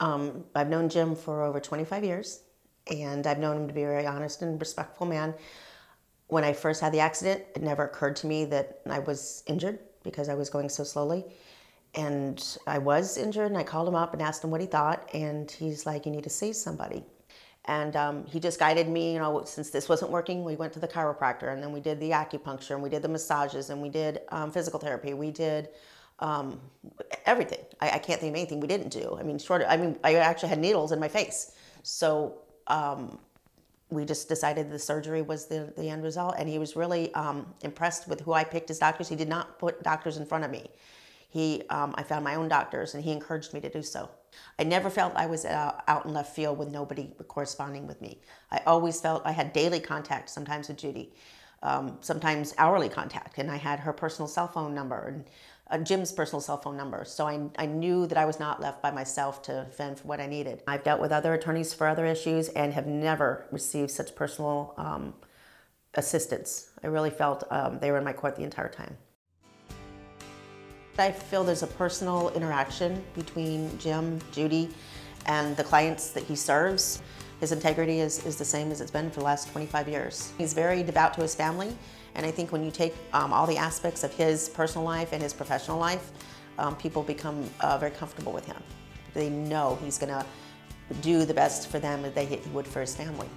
Um, I've known Jim for over 25 years, and I've known him to be a very honest and respectful man. When I first had the accident, it never occurred to me that I was injured because I was going so slowly. And I was injured, and I called him up and asked him what he thought, and he's like, You need to see somebody. And um, he just guided me, you know, since this wasn't working, we went to the chiropractor, and then we did the acupuncture, and we did the massages, and we did um, physical therapy. We did um, everything. I, I, can't think of anything we didn't do. I mean, short. I mean, I actually had needles in my face. So um, we just decided the surgery was the, the end result, and he was really um, impressed with who I picked as doctors. He did not put doctors in front of me. He, um, I found my own doctors, and he encouraged me to do so. I never felt I was uh, out in left field with nobody corresponding with me. I always felt I had daily contact, sometimes with Judi, um, sometimes hourly contact, and I had her personal cell phone number, and uh, Jim's personal cell phone number. So I, I knew that I was not left by myself to fend for what I needed. I've dealt with other attorneys for other issues and have never received such personal um, assistance. I really felt um, they were in my court the entire time. I feel there's a personal interaction between Jim, Judi, and the clients that he serves. His integrity is, is the same as it's been for the last 25 years. He's very devout to his family and I think when you take um, all the aspects of his personal life and his professional life, um, people become uh, very comfortable with him. They know he's going to do the best for them that he would for his family.